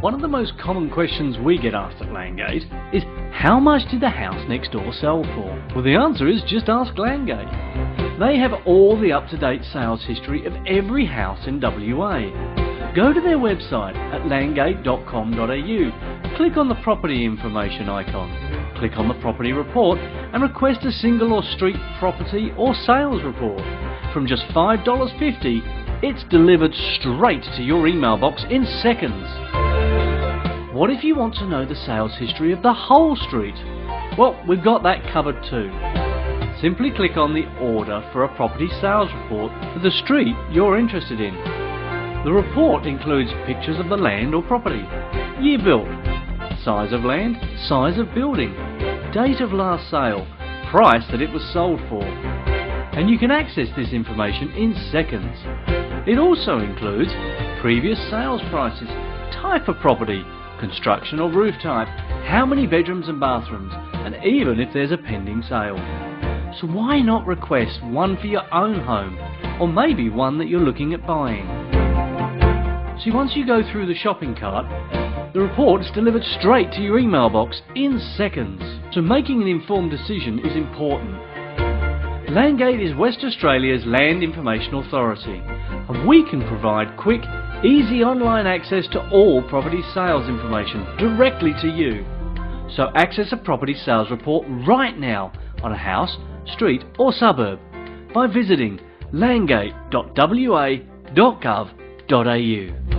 One of the most common questions we get asked at Landgate is how much did the house next door sell for? Well the answer is just ask Landgate. They have all the up-to-date sales history of every house in WA. Go to their website at landgate.com.au, click on the property information icon, click on the property report and request a single or street property or sales report. From just $5.50 it's delivered straight to your email box in seconds. What if you want to know the sales history of the whole street? Well, we've got that covered too. Simply click on the order for a property sales report for the street you're interested in. The report includes pictures of the land or property, year built, size of land, size of building, date of last sale, price that it was sold for. And you can access this information in seconds. It also includes previous sales prices, type of property, construction or roof type, how many bedrooms and bathrooms, and even if there's a pending sale. So why not request one for your own home, or maybe one that you're looking at buying? See, once you go through the shopping cart, the report is delivered straight to your email box in seconds. So making an informed decision is important. Landgate is West Australia's Land Information Authority, and we can provide quick, Easy online access to all property sales information directly to you. So access a property sales report right now on a house, street or suburb by visiting landgate.wa.gov.au.